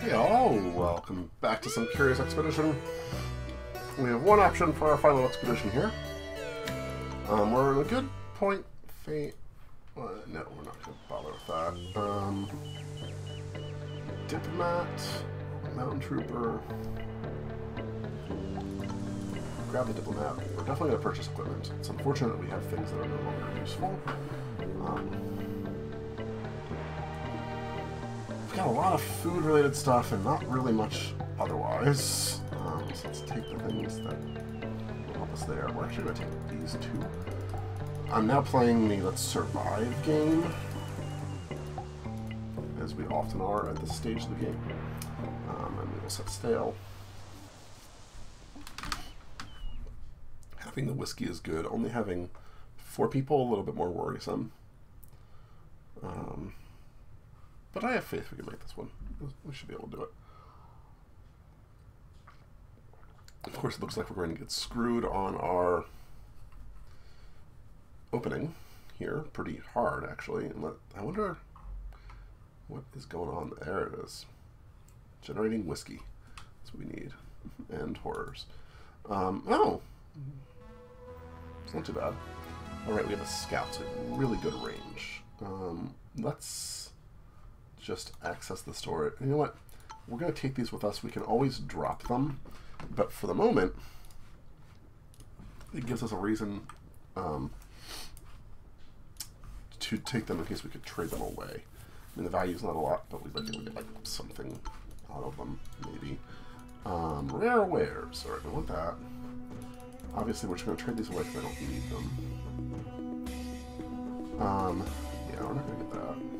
Hey all, welcome back to some Curious Expedition. We have one option for our final expedition here. Um, we're in a good point. Fate. Well, no, we're not going to bother with that. Um, Diplomat, Mountain Trooper. Grab the Diplomat. We're definitely going to purchase equipment. It's unfortunate that we have things that are no longer useful. Um, We've got a lot of food-related stuff and not really much otherwise. Um, so let's take the things that help us there. We're actually going to take these two. I'm now playing the Let's Survive game, as we often are at this stage of the game. Um, and we will set stale. Having the whiskey is good. Only having four people a little bit more worrisome. Um, but I have faith we can make this one. We should be able to do it. Of course, it looks like we're going to get screwed on our opening here pretty hard, actually. And let, I wonder what is going on. There it is. Generating whiskey. That's what we need. And horrors. Um, oh! It's not too bad. Alright, we have a scout, so really good range. Um, let's just access the store. You know what? We're going to take these with us. We can always drop them. But for the moment, it gives us a reason um, to take them in case we could trade them away. I mean, the value is not a lot, but we'd like to get like something out of them, maybe. Um, rare wares. All right, we want that. Obviously, we're just going to trade these away because I don't need them. Um, yeah, we're not going to get that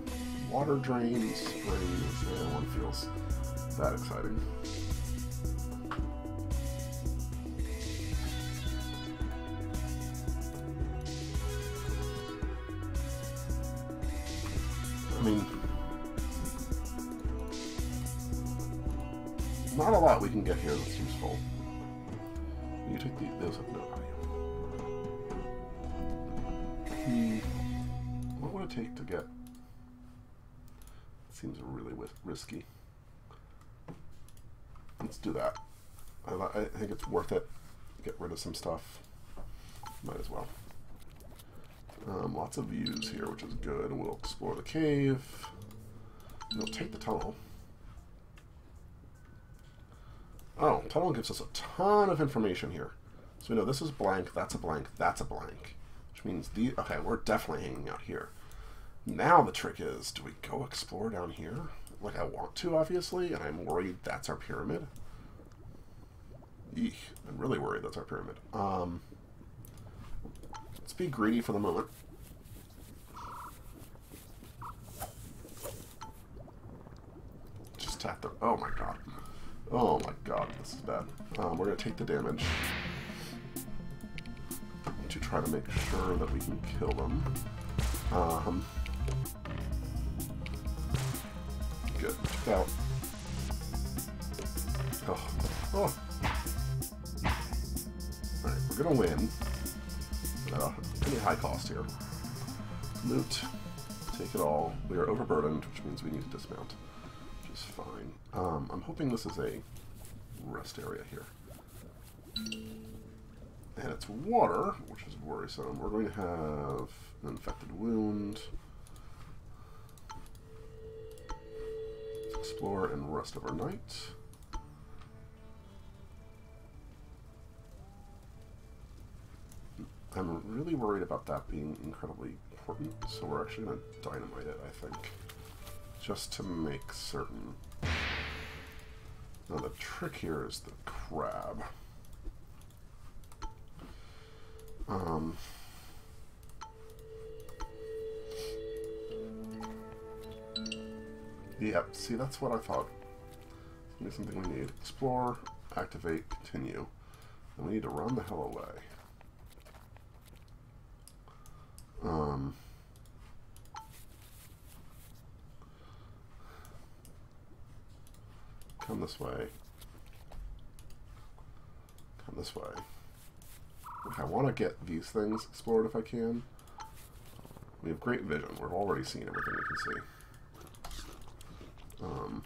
water drain springs. Yeah, one feels that exciting. I mean, not a lot we can get here that's useful. You take the, those have no. Hmm. What would it take to get seems really risky. Let's do that. I, I, think it's worth it. Get rid of some stuff. Might as well. Um, lots of views here, which is good. We'll explore the cave. We'll take the tunnel. Oh, tunnel gives us a ton of information here. So we know this is blank, that's a blank, that's a blank. Which means the okay, we're definitely hanging out here. Now the trick is, do we go explore down here? Like I want to, obviously, and I'm worried that's our pyramid. Eek, I'm really worried that's our pyramid. Um, let's be greedy for the moment. Just tap the... Oh my god. Oh my god, this is bad. Um, we're to take the damage to try to make sure that we can kill them. Um, Good. Out. Oh. Oh. Alright, we're gonna win. Uh, high cost here. Loot. Take it all. We are overburdened, which means we need to dismount. Which is fine. Um, I'm hoping this is a rest area here. And it's water, which is worrisome. We're going to have an infected wound. Explore and rest of our night. I'm really worried about that being incredibly important, so we're actually going to dynamite it, I think. Just to make certain. Now the trick here is the crab. Um, Yep, see, that's what I thought. Maybe something we need. Explore, activate, continue. And we need to run the hell away. Um... Come this way. Come this way. I want to get these things explored if I can. We have great vision. We've already seen everything we can see. Um,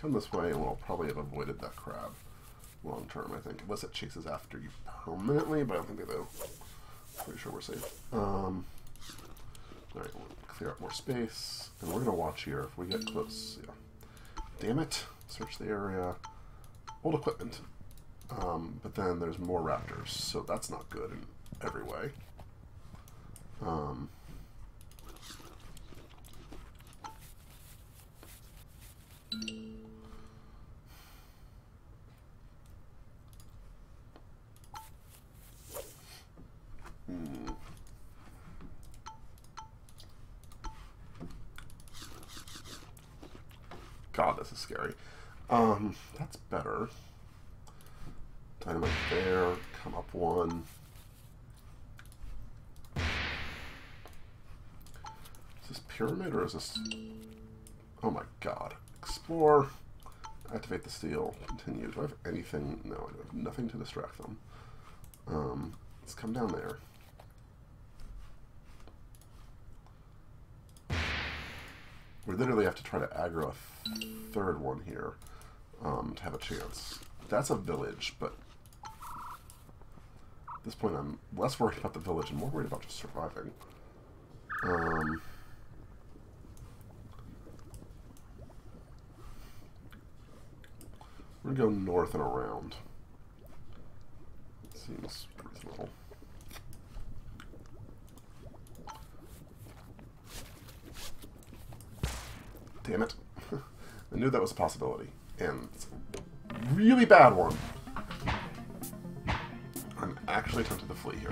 come this way and we'll probably have avoided that crab long term, I think. Unless it chases after you permanently, but I don't think they do. Pretty sure we're safe. Um, Alright, we'll clear up more space. And we're going to watch here if we get close. Yeah. Damn it. Search the area. Old equipment. Um, but then there's more raptors, so that's not good in every way. Um, is scary. Um, that's better. Dynamite there, come up one. Is this pyramid or is this... Oh my god. Explore. Activate the steel. Continue. Do I have anything? No, I have nothing to distract them. Um, let's come down there. We literally have to try to aggro a third one here um, to have a chance. That's a village, but at this point I'm less worried about the village and more worried about just surviving. Um, we're going to go north and around. Seems reasonable. Damn it. I knew that was a possibility. And it's a really bad one. I'm actually tempted to flee here.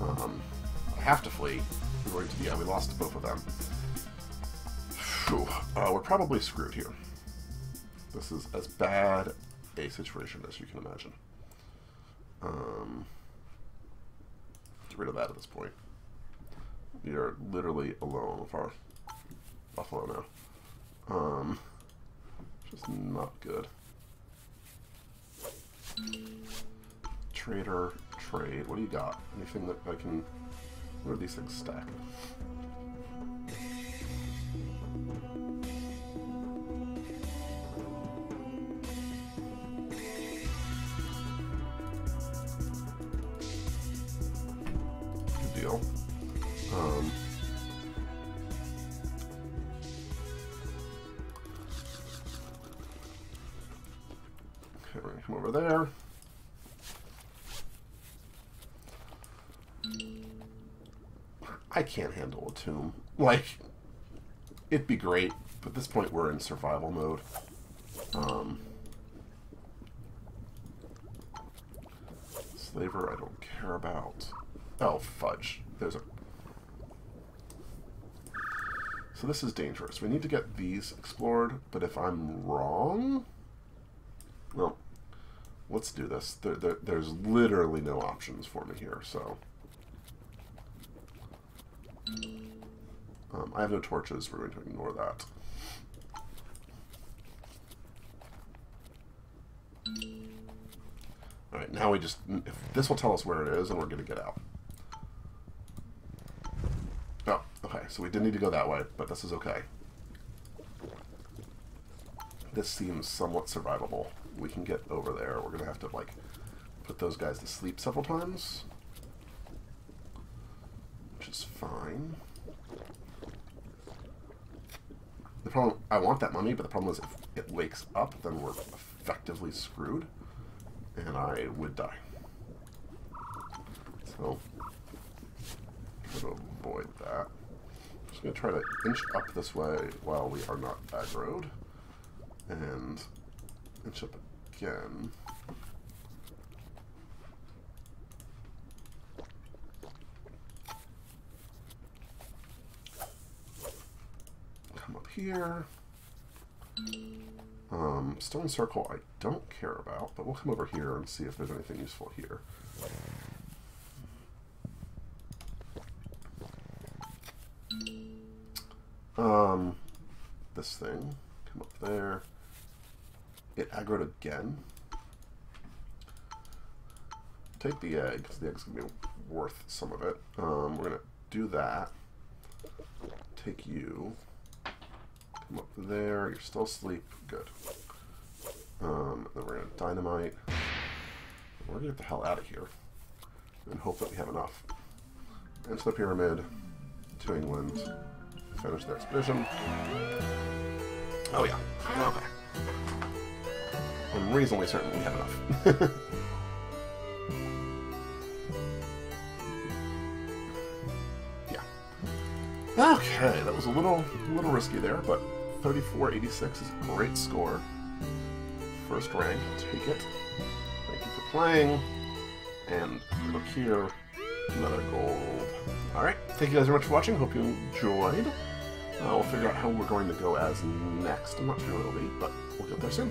Um, I have to flee. We're going to, yeah, we lost both of them. Phew. Uh, we're probably screwed here. This is as bad a situation as you can imagine. Um, get rid of that at this point. Are literally alone with our buffalo now. Um, just not good. Trader, trade. What do you got? Anything that I can... Where do these things stack? Okay, we're gonna come over there. I can't handle a tomb. Like, it'd be great, but at this point we're in survival mode. Um, slaver, I don't care about. Oh, fudge. There's a... So this is dangerous. We need to get these explored, but if I'm wrong... Well, let's do this. There, there, there's literally no options for me here, so... Um, I have no torches. We're going to ignore that. Alright, now we just... If this will tell us where it is, and we're going to get out. Oh, okay. So we did need to go that way, but this is okay. This seems somewhat survivable. We can get over there. We're going to have to, like, put those guys to sleep several times. Which is fine. The problem, I want that mummy, but the problem is if it wakes up, then we're effectively screwed, and I would die. So, try to avoid that. I'm just going to try to inch up this way while we are not aggroed, and inch up again. Come up here. Um, stone circle I don't care about, but we'll come over here and see if there's anything useful here. Um, this thing, come up there. It aggroed again. Take the egg, because the egg's going to be worth some of it. Um, we're going to do that. take you. Come up there. You're still asleep. Good. Um, then we're gonna dynamite. We're gonna get the hell out of here and hope that we have enough. Into the pyramid to England. Finish the expedition. Oh yeah. Okay. I'm reasonably certain we have enough. yeah. Okay, that was a little little risky there, but 3486 is a great score. First rank, I'll take it. Thank you for playing. And look here, another gold. Alright, thank you guys very much for watching. Hope you enjoyed. Uh, we'll figure out how we're going to go as next. I'm not sure what it'll be, but we'll get there soon.